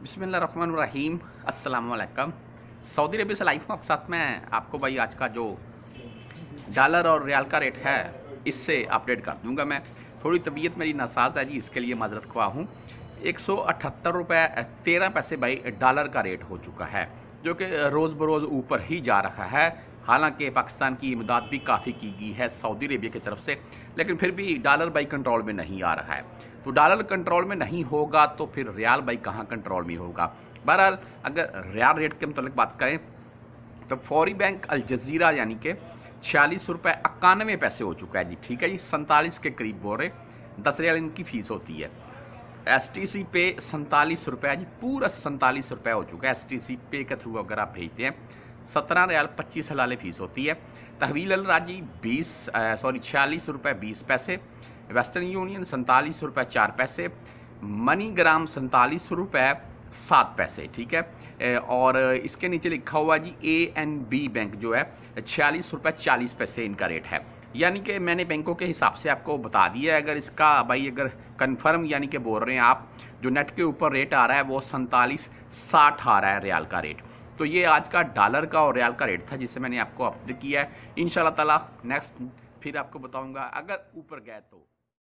बिसमीम असल Saudi Arabia से लाइफ में साथ में आपको भाई आज का जो डॉलर और रियाल का रेट है, इससे अपडेट कर दूँगा मैं। थोड़ी तबीयत मेरी नासाज है जी, इसके लिए माजरत खुआ हूँ। एक सौ अठहत्तर रुपये तेरह पैसे भाई डॉलर का रेट हो चुका है। जो कि रोज़ बरोज़ ऊपर ही जा रहा है। हालाँकि पाकिस्तान की इमदाद भी काफ़ी की गई है सऊदी अरेबिया की तरफ़ से, लेकिन फिर भी डॉलर बाई कंट्रोल में नहीं आ रहा है। तो डॉलर कंट्रोल में नहीं होगा तो फिर रियाल बाई कहाँ कंट्रोल में होगा? बहरहाल, अगर रियाल रेट के मतलब बात करें तो फौरी बैंक अल जजीरा यानी कि छियालीस रुपये इक्यानवे पैसे हो चुका है जी। ठीक है जी, सैंतालीस के करीब बोल रहे, दस रियाल इनकी फ़ीस होती है। एस टी सी पे सैंतालीस रुपये जी पूरा सैंतालीस रुपये हो चुका है एस टी सी पे के थ्रू अगर आप भेजते हैं, सत्रह रियाल पच्चीस हलाल फ़ीस होती है। तहवील राज़ी बीस सॉरी छियालीस रुपये बीस पैसे वेस्टर्न यूनियन सैंतालीस रुपये चार पैसे मनी ग्राम सैंतालीस रुपये सात पैसे, ठीक है? और इसके नीचे लिखा हुआ G A N B bank जो है, छियालीस रुपये चालीस पैसे इनका रेट है। यानी कि मैंने बैंकों के हिसाब से आपको बता दिया है, अगर इसका भाई अगर कंफर्म यानी कि बोल रहे हैं आप, जो नेट के ऊपर रेट आ रहा है, वो सैंतालीस साठ आ रहा है रियाल का रेट तो ये आज का डॉलर का और रियाल का रेट था, जिसे मैंने आपको अपडेट किया है। इन ताला नेक्स्ट फिर आपको बताऊँगा, अगर ऊपर गए तो।